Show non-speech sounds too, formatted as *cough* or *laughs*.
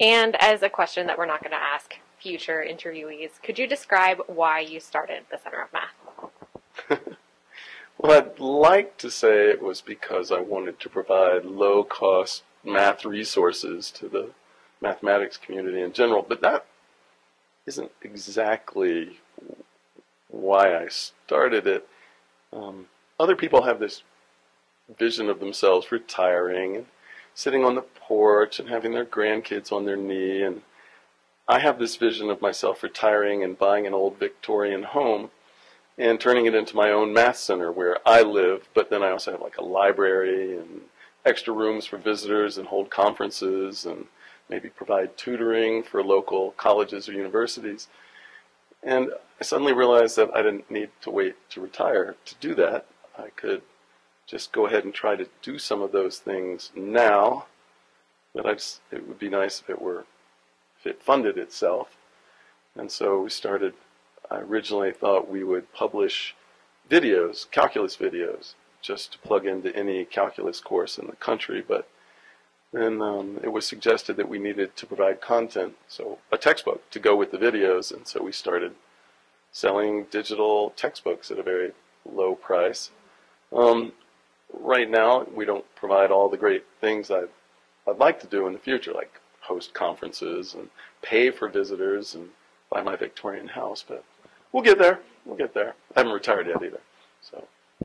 And as a question that we're not going to ask future interviewees, could you describe why you started the Center of Math? *laughs* well, I'd like to say it was because I wanted to provide low cost math resources to the mathematics community in general, but that isn't exactly why I started it. Um, other people have this vision of themselves retiring sitting on the porch and having their grandkids on their knee. And I have this vision of myself retiring and buying an old Victorian home and turning it into my own math center where I live, but then I also have like a library and extra rooms for visitors and hold conferences and maybe provide tutoring for local colleges or universities. And I suddenly realized that I didn't need to wait to retire to do that. I could just go ahead and try to do some of those things now. But I just, it would be nice if it were, if it funded itself. And so we started, I originally thought we would publish videos, calculus videos, just to plug into any calculus course in the country. But then um, it was suggested that we needed to provide content, so a textbook to go with the videos. And so we started selling digital textbooks at a very low price. Um, right now, we don't provide all the great things I'd, I'd like to do in the future, like host conferences and pay for visitors and buy my Victorian house. But we'll get there. We'll get there. I haven't retired yet either. So.